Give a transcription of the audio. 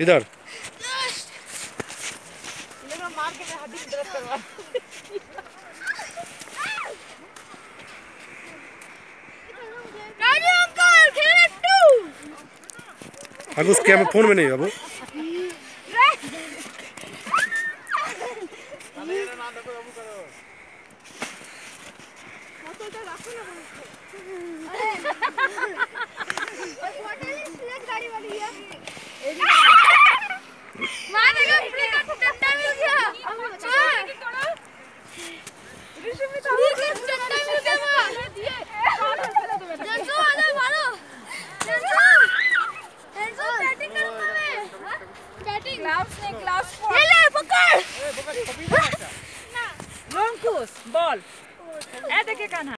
इधर। अब उस कैमरा फ़ोन में नहीं है गाड़ी ग्लव्स ने ग्लव्स ये ले पकड़ लॉन्ग कोस बॉल ए देखे कान्हा